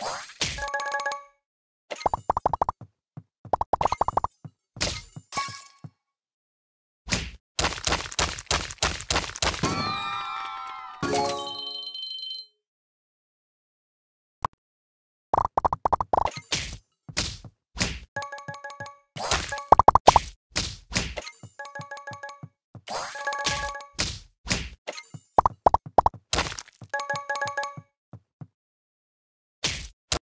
What?